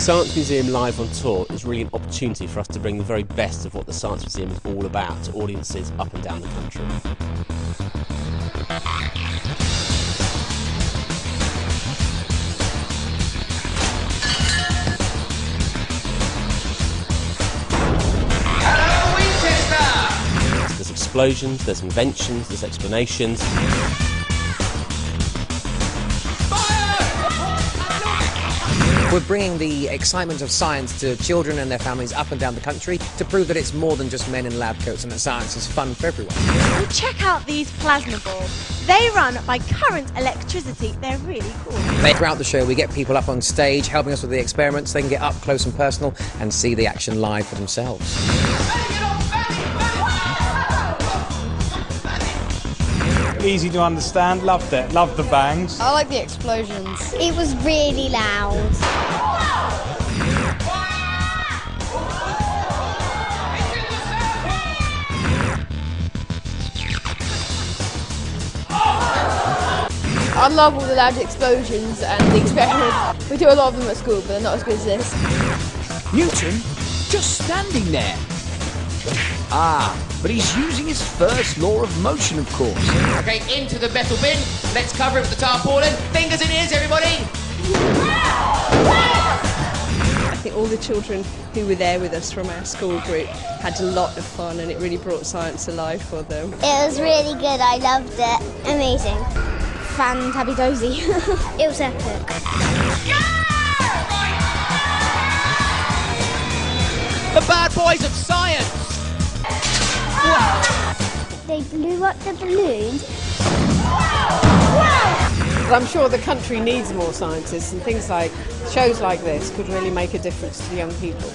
Science Museum Live on Tour is really an opportunity for us to bring the very best of what the Science Museum is all about to audiences up and down the country. There's explosions, there's inventions, there's explanations. We're bringing the excitement of science to children and their families up and down the country to prove that it's more than just men in lab coats and that science is fun for everyone. And check out these plasma balls. They run by current electricity. They're really cool. Throughout the show, we get people up on stage helping us with the experiments. They can get up close and personal and see the action live for themselves. Easy to understand, loved it, loved the bangs. I like the explosions. It was really loud. I love all the loud explosions and the experiments. We do a lot of them at school, but they're not as good as this. Newton just standing there. Ah, but he's using his first law of motion, of course. Okay, into the metal bin. Let's cover it with the tarpaulin. Fingers in ears, everybody. I think all the children who were there with us from our school group had a lot of fun and it really brought science alive for them. It was really good. I loved it. Amazing. Fan tabby dozy. it was epic. The bad boys of science. They blew up the balloons. I'm sure the country needs more scientists and things like shows like this could really make a difference to young people.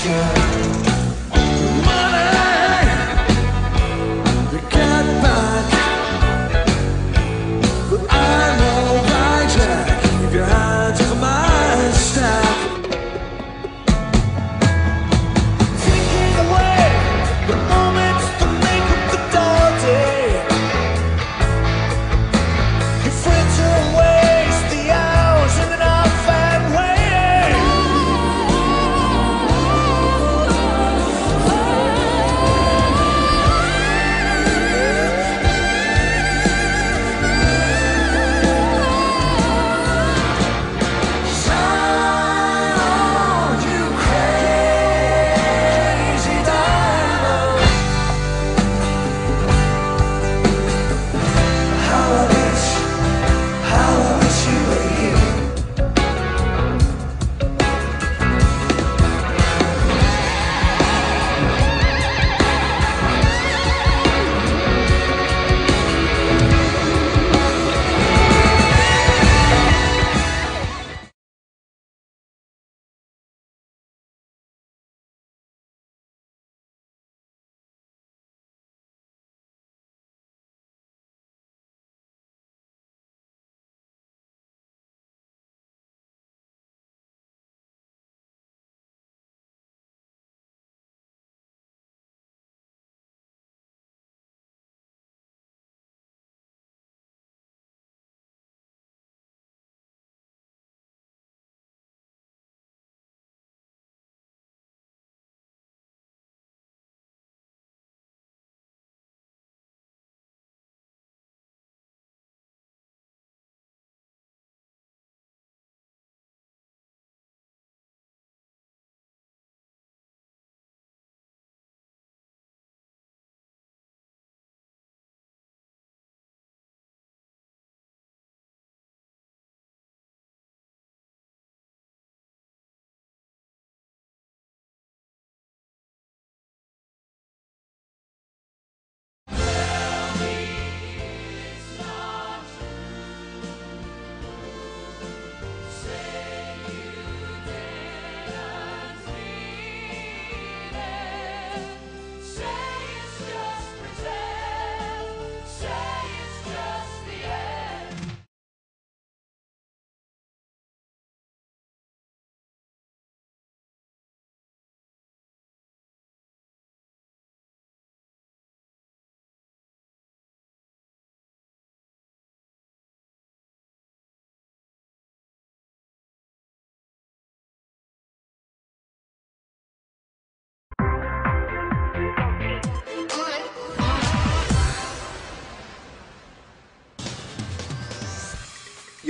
should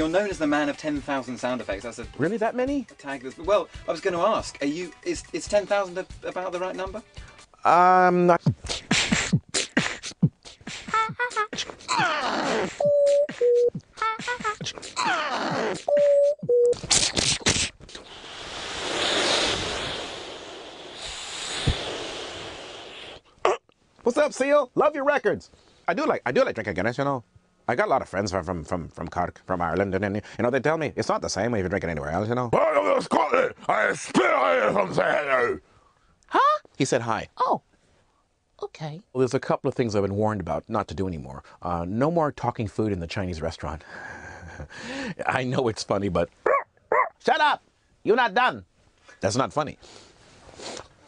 You're known as the man of 10,000 sound effects. That's a Really, that many? tag. That's, well, I was going to ask, are you is is 10,000 about the right number? Um, not- What's up, Seal? Love your records. I do like I do like drinking Guinness, you know. I got a lot of friends from from from from Cork, from Ireland, and then you know they tell me it's not the same when you drink it anywhere else, you know. I spit from say hello. Huh? He said hi. Oh, okay. Well, there's a couple of things I've been warned about not to do anymore. Uh, no more talking food in the Chinese restaurant. I know it's funny, but shut up! You're not done. That's not funny.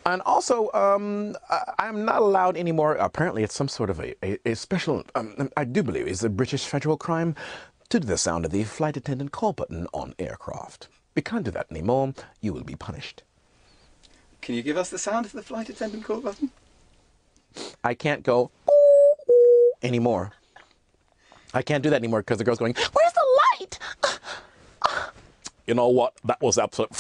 And also, um, I- I'm not allowed anymore. Apparently, it's some sort of a, a, a special. Um, I do believe it's a British federal crime to do the sound of the flight attendant call button on aircraft. We can't do that anymore. You will be punished. Can you give us the sound of the flight attendant call button? I can't go anymore. I can't do that anymore because the girl's going, Where's the light? You know what? That was absolute.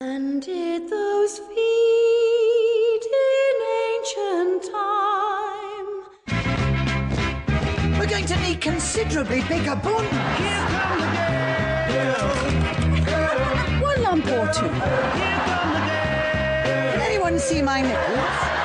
And did those feet in ancient time? We're going to need considerably bigger bun. Here come the One lump or two. Can anyone see my nipples?